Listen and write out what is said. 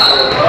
Take